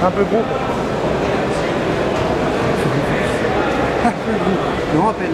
Un peu gros. Je rappelle.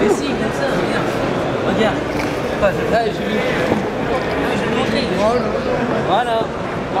Mais si, comme ça, regarde. Je- là, je vais je vais montrer. Voilà. Bon,